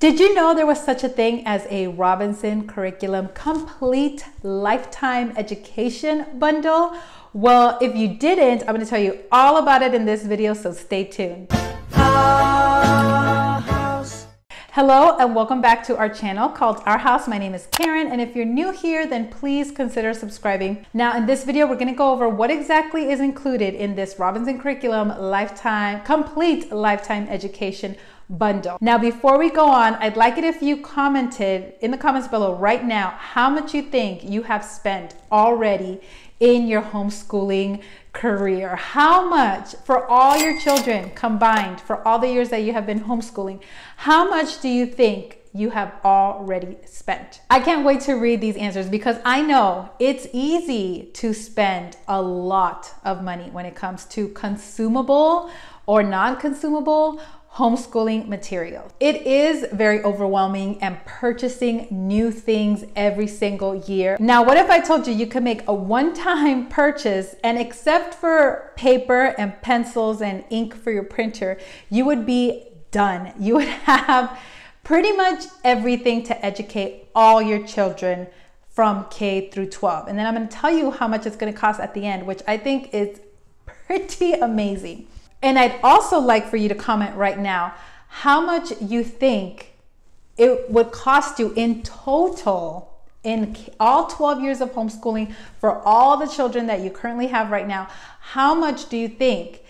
Did you know there was such a thing as a Robinson Curriculum Complete Lifetime Education Bundle? Well, if you didn't, I'm going to tell you all about it in this video, so stay tuned. Hello and welcome back to our channel called Our House. My name is Karen and if you're new here then please consider subscribing. Now in this video we're going to go over what exactly is included in this Robinson Curriculum Lifetime Complete Lifetime Education bundle. Now, before we go on, I'd like it if you commented in the comments below right now how much you think you have spent already in your homeschooling career. How much for all your children combined for all the years that you have been homeschooling? How much do you think you have already spent? I can't wait to read these answers because I know it's easy to spend a lot of money when it comes to consumable or non consumable homeschooling material. It is very overwhelming and purchasing new things every single year. Now, what if I told you you could make a one time purchase and except for paper and pencils and ink for your printer, you would be done. You would have pretty much everything to educate all your children from K through 12. And then I'm going to tell you how much it's going to cost at the end, which I think is pretty amazing. And I'd also like for you to comment right now how much you think it would cost you in total in all 12 years of homeschooling for all the children that you currently have right now. How much do you think,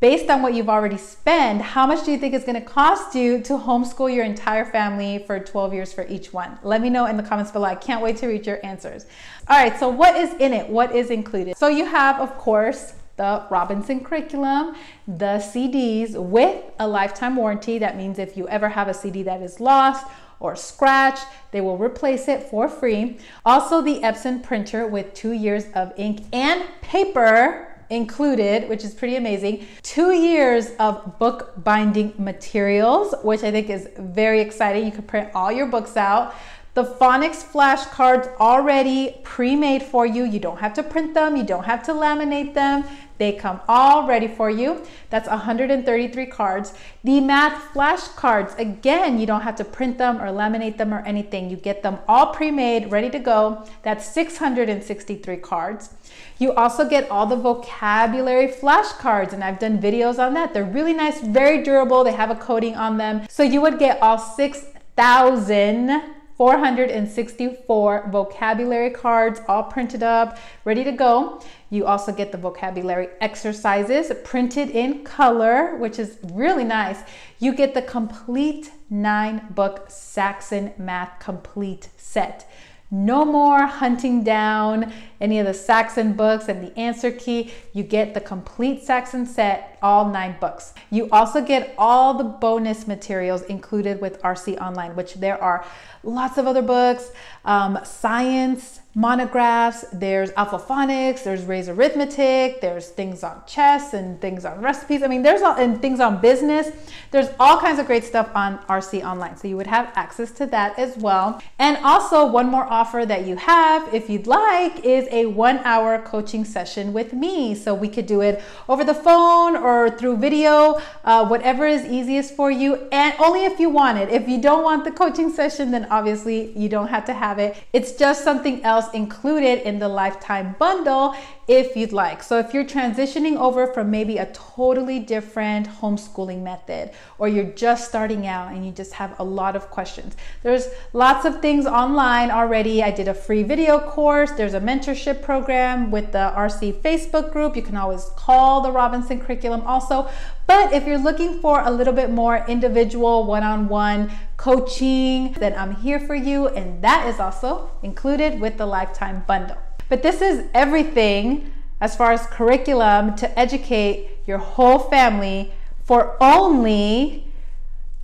based on what you've already spent, how much do you think it's going to cost you to homeschool your entire family for 12 years for each one? Let me know in the comments below. I can't wait to read your answers. All right, so what is in it? What is included? So you have, of course, the Robinson curriculum, the CDs with a lifetime warranty. That means if you ever have a CD that is lost or scratched, they will replace it for free. Also, the Epson printer with two years of ink and paper included, which is pretty amazing. Two years of book binding materials, which I think is very exciting. You can print all your books out. The phonics flashcards already pre-made for you. You don't have to print them. You don't have to laminate them. They come all ready for you. That's 133 cards. The math flashcards, again, you don't have to print them or laminate them or anything. You get them all pre-made, ready to go. That's 663 cards. You also get all the vocabulary flashcards, and I've done videos on that. They're really nice, very durable. They have a coating on them. So you would get all 6,000 464 vocabulary cards all printed up, ready to go. You also get the vocabulary exercises printed in color, which is really nice. You get the complete nine book Saxon Math Complete set. No more hunting down any of the Saxon books and the answer key. You get the complete Saxon set, all nine books. You also get all the bonus materials included with RC Online, which there are lots of other books, um, science, monographs, there's alphaphonics, there's Ray's arithmetic, there's things on chess and things on recipes. I mean, there's all and things on business. There's all kinds of great stuff on RC Online. So you would have access to that as well. And also one more offer that you have, if you'd like, is a one hour coaching session with me. So we could do it over the phone or through video, uh, whatever is easiest for you. And only if you want it. If you don't want the coaching session, then obviously you don't have to have it. It's just something else included in the lifetime bundle if you'd like. So if you're transitioning over from maybe a totally different homeschooling method, or you're just starting out and you just have a lot of questions, there's lots of things online already. I did a free video course. There's a mentorship program with the RC Facebook group. You can always call the Robinson curriculum also. But if you're looking for a little bit more individual one-on-one coaching, then I'm here for you. And that is also included with the lifetime bundle. But this is everything as far as curriculum to educate your whole family for only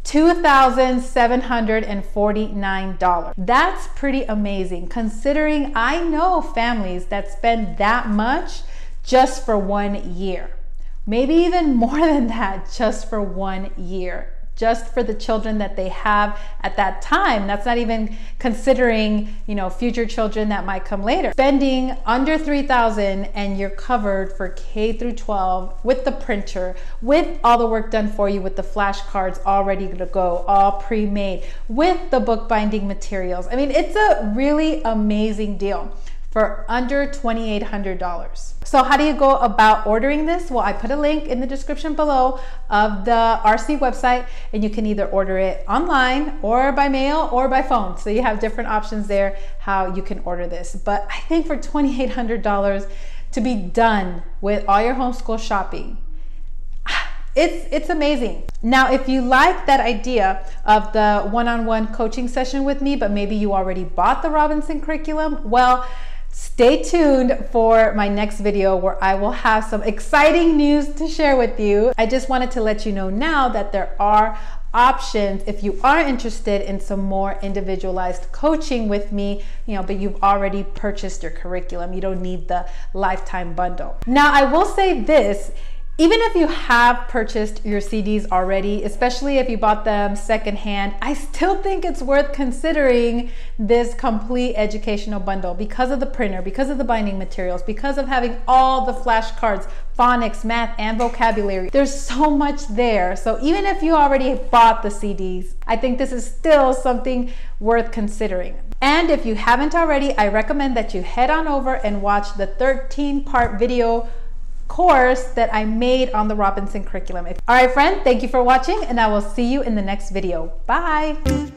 $2,749. That's pretty amazing considering I know families that spend that much just for one year. Maybe even more than that just for one year just for the children that they have at that time. That's not even considering, you know, future children that might come later. Spending under 3000 and you're covered for K through 12 with the printer, with all the work done for you with the flashcards all ready to go, all pre-made, with the bookbinding materials. I mean, it's a really amazing deal for under $2,800. So how do you go about ordering this? Well, I put a link in the description below of the RC website and you can either order it online or by mail or by phone. So you have different options there how you can order this. But I think for $2,800 to be done with all your homeschool shopping, it's it's amazing. Now, if you like that idea of the one-on-one coaching session with me, but maybe you already bought the Robinson curriculum, well, Stay tuned for my next video where I will have some exciting news to share with you. I just wanted to let you know now that there are options if you are interested in some more individualized coaching with me, you know, but you've already purchased your curriculum. You don't need the lifetime bundle. Now, I will say this even if you have purchased your CDs already, especially if you bought them secondhand, I still think it's worth considering this complete educational bundle because of the printer, because of the binding materials, because of having all the flashcards, phonics, math, and vocabulary. There's so much there. So even if you already bought the CDs, I think this is still something worth considering. And if you haven't already, I recommend that you head on over and watch the 13 part video course that I made on the Robinson curriculum. All right, friend, thank you for watching and I will see you in the next video. Bye.